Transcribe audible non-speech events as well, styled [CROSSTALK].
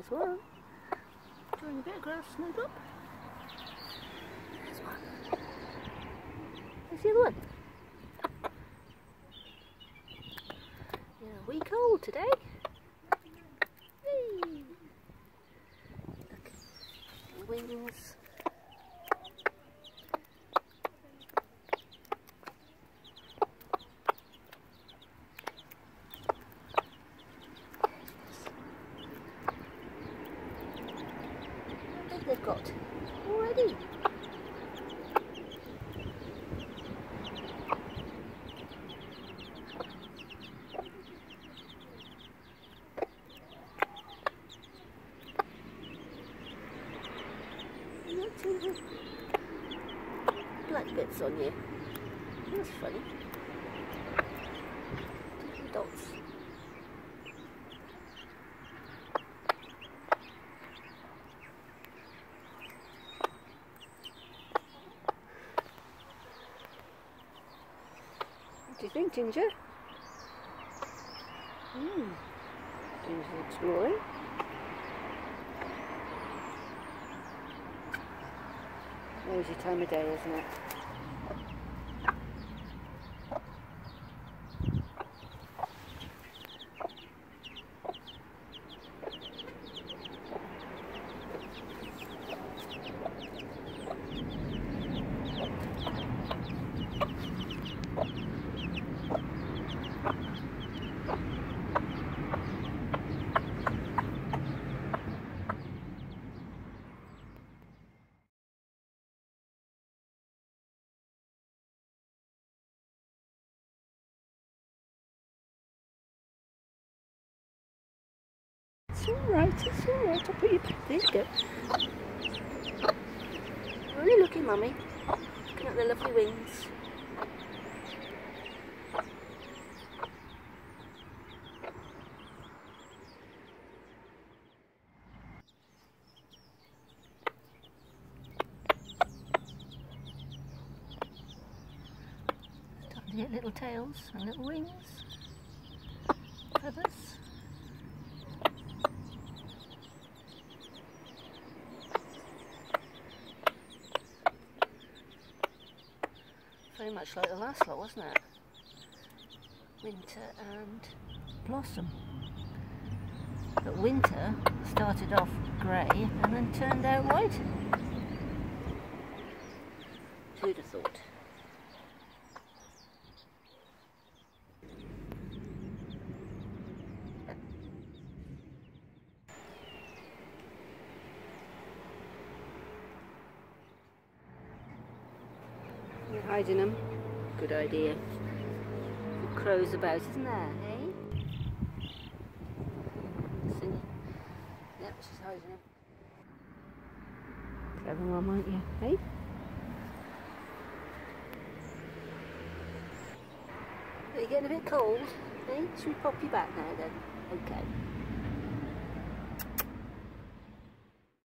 There's one. Doing a bit of grass, Snowdrop. There's one. There's the other one. You're a [LAUGHS] week old today. Whee! Look, wings. They've got already. black bits on you. That's funny. Dots. Do you think, Ginger? Hmm. Ginger's exploring. Noisy time of day, isn't it? It's alright, it's alright. I'll put you back. There you go. You looking, Mummy? Looking at the lovely wings. Little tails and little wings, much like the last lot, wasn't it? Winter and Blossom. But Winter started off grey and then turned out white. Who'd have thought? Hiding them. Good idea. crows about, isn't there, eh? Singing. Yep, she's hiding him. Clever one, aren't you, eh? Are you getting a bit cold? Eh? Should we pop you back now then? Okay.